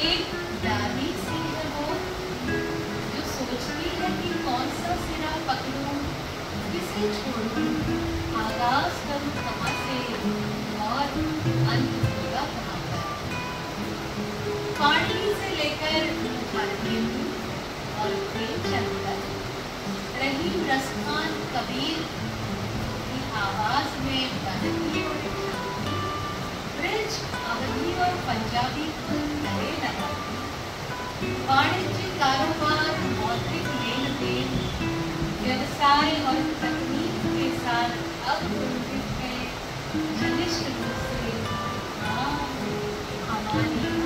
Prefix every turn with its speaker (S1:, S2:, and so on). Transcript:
S1: एक रानी सी है वो, जो सोचती है कि कौन सा सिरा पकड़ूं किसे छोड़ूं आगाज़ करूँ से और अंत होगा पर पानी से लेकर और कबीर की आवाज़ में बदल ब्रिज अवधि वाणिज्य कारोबार, मौद्रिक लेन देन व्यवसाय और तकनीक के साथ अवरोधित है। घनिष्ठ रूप हमारी